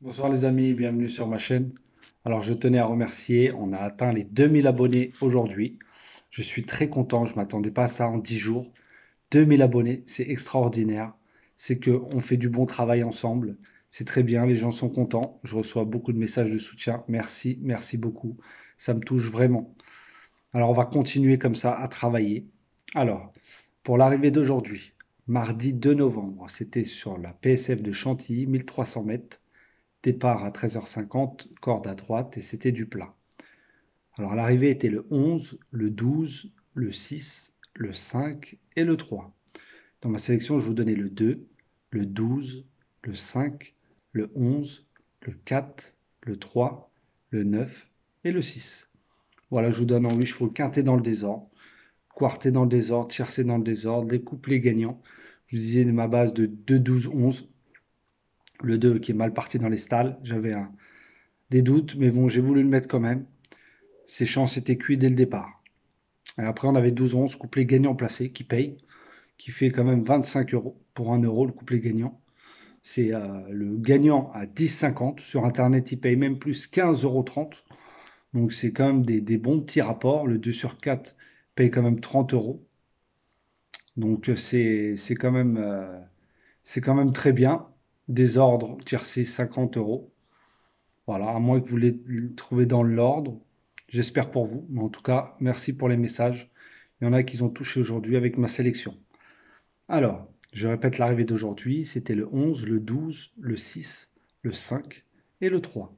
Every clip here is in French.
Bonsoir les amis, bienvenue sur ma chaîne. Alors je tenais à remercier, on a atteint les 2000 abonnés aujourd'hui. Je suis très content, je ne m'attendais pas à ça en 10 jours. 2000 abonnés, c'est extraordinaire. C'est qu'on fait du bon travail ensemble. C'est très bien, les gens sont contents. Je reçois beaucoup de messages de soutien. Merci, merci beaucoup. Ça me touche vraiment. Alors on va continuer comme ça à travailler. Alors, pour l'arrivée d'aujourd'hui, mardi 2 novembre, c'était sur la PSF de Chantilly, 1300 mètres. Départ à 13h50, corde à droite et c'était du plat. Alors l'arrivée était le 11, le 12, le 6, le 5 et le 3. Dans ma sélection, je vous donnais le 2, le 12, le 5, le 11, le 4, le 3, le 9 et le 6. Voilà, je vous donne en 8 chevaux quinté dans le désordre, quarté dans le désordre, tiercé dans le désordre, les couplets gagnants. Je vous disais ma base de 2, 12, 11. Le 2 qui est mal parti dans les stalles. J'avais des doutes, mais bon, j'ai voulu le mettre quand même. Ses chances étaient cuites dès le départ. Et après, on avait 12-11, couplet gagnant placé, qui paye, qui fait quand même 25 euros pour 1 euro le couplet gagnant. C'est euh, le gagnant à 10,50. Sur Internet, il paye même plus 15,30 euros. Donc c'est quand même des, bons petits rapports. Le 2 sur 4 paye quand même 30 euros. Donc même, euh, c'est quand même très bien. Désordre, tiercé 50 euros. Voilà, à moins que vous les trouver dans l'ordre. J'espère pour vous. Mais en tout cas, merci pour les messages. Il y en a qui ont touché aujourd'hui avec ma sélection. Alors, je répète l'arrivée d'aujourd'hui. C'était le 11, le 12, le 6, le 5 et le 3.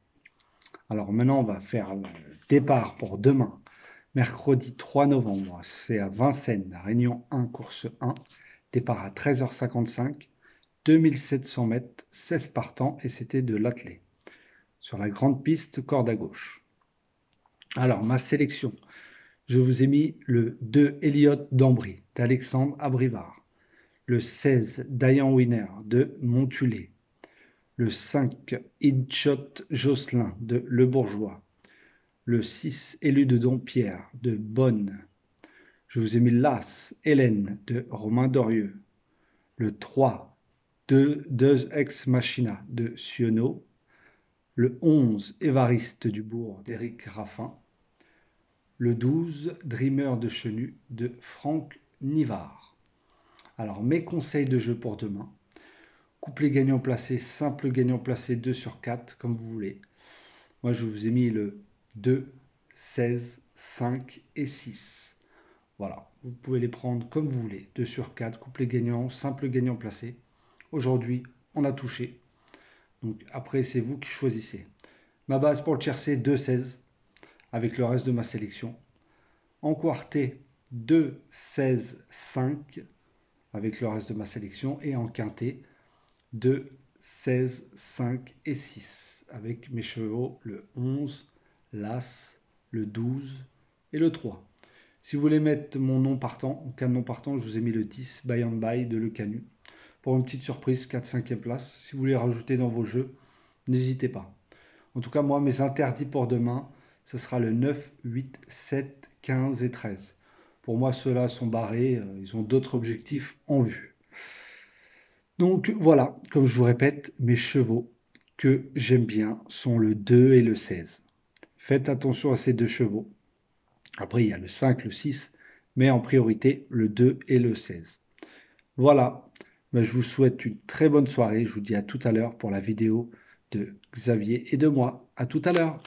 Alors maintenant, on va faire le départ pour demain, mercredi 3 novembre. C'est à Vincennes, Réunion 1, course 1. Départ à 13h55, 2700 mètres, 16 partants et c'était de l'athlé. Sur la grande piste, corde à gauche. Alors, ma sélection. Je vous ai mis le 2 Elliott d'Ambry d'Alexandre Abrivard. Le 16 Diane Winner de Montulé. Le 5 Idshot Jocelyn de Le Bourgeois. Le 6 Élu de Dompierre de Bonne. Je vous ai mis l'As Hélène de Romain Dorieux. Le 3 Deux, Deux Ex Machina de Sionneau le 11 Évariste du Bourg d'Éric Raffin, le 12 Dreamer de Chenu de Franck Nivard. Alors mes conseils de jeu pour demain. Couplet gagnant placé, simple gagnant placé 2 sur 4 comme vous voulez. Moi je vous ai mis le 2, 16, 5 et 6. Voilà, vous pouvez les prendre comme vous voulez. 2 sur 4, couplet gagnant, simple gagnant placé. Aujourd'hui, on a touché. Donc après, c'est vous qui choisissez. Ma base pour le tiercé, 2-16, avec le reste de ma sélection. En quarté, 2, 16, 5, avec le reste de ma sélection. Et en quinté, 2, 16, 5 et 6, avec mes chevaux, le 11, l'As, le 12 et le 3. Si vous voulez mettre mon nom partant, de nom partant, je vous ai mis le 10, by and by de Le Canu pour une petite surprise, 4-5e place. Si vous voulez rajouter dans vos jeux, n'hésitez pas. En tout cas, moi, mes interdits pour demain, ce sera le 9, 8, 7, 15 et 13. Pour moi, ceux-là sont barrés, euh, ils ont d'autres objectifs en vue. Donc voilà, comme je vous répète, mes chevaux que j'aime bien sont le 2 et le 16. Faites attention à ces deux chevaux. Après, il y a le 5, le 6, mais en priorité, le 2 et le 16. Voilà, ben, je vous souhaite une très bonne soirée. Je vous dis à tout à l'heure pour la vidéo de Xavier et de moi. À tout à l'heure.